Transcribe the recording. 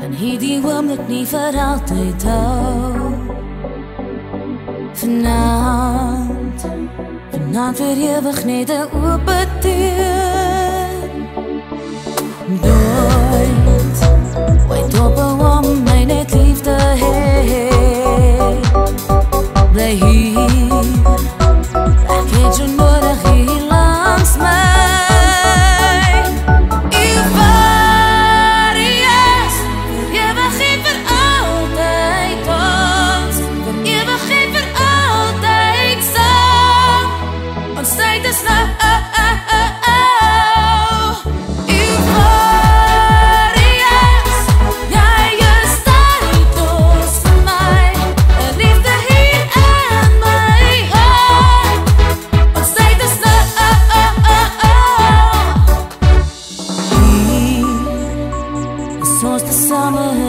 En hier die wil niet voor altijd dood. Vanavond, vanavond weer je weg op het deur. Nooit, ooit op een wam, mijn liefde, hey, hey. Hier, ik weet je summer.